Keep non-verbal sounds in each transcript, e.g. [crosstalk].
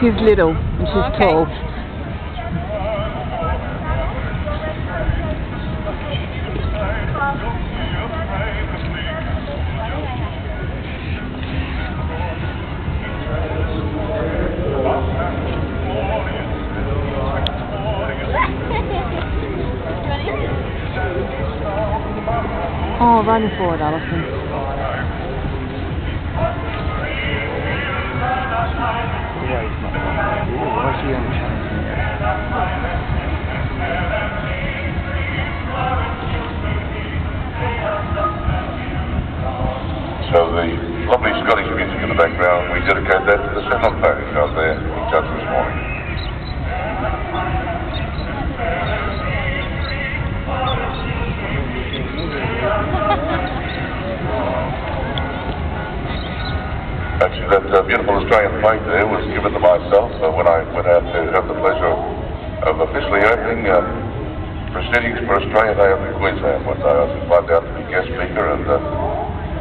He's little and she's Okay. tall. [laughs] Oh, running forward, Alison. So the lovely Scottish music in the background, we dedicate that to the settlement parish out there in touch this morning. Actually, that uh, beautiful Australian flag there was given to myself uh, when I went out to have the pleasure of officially opening uh, proceedings for Australia Day up in Queensland one day. I was invited out to be guest speaker and uh,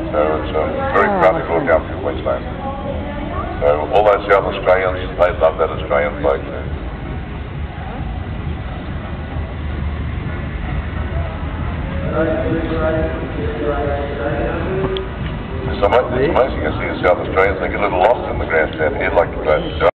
so it's uh, very proud to go down to Queensland. So all those South Australians, they love that Australian flag there. It's ama- it's amazing. I see the South Australians, they get a little lost in the grandstand here, like the